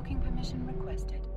Docking permission requested.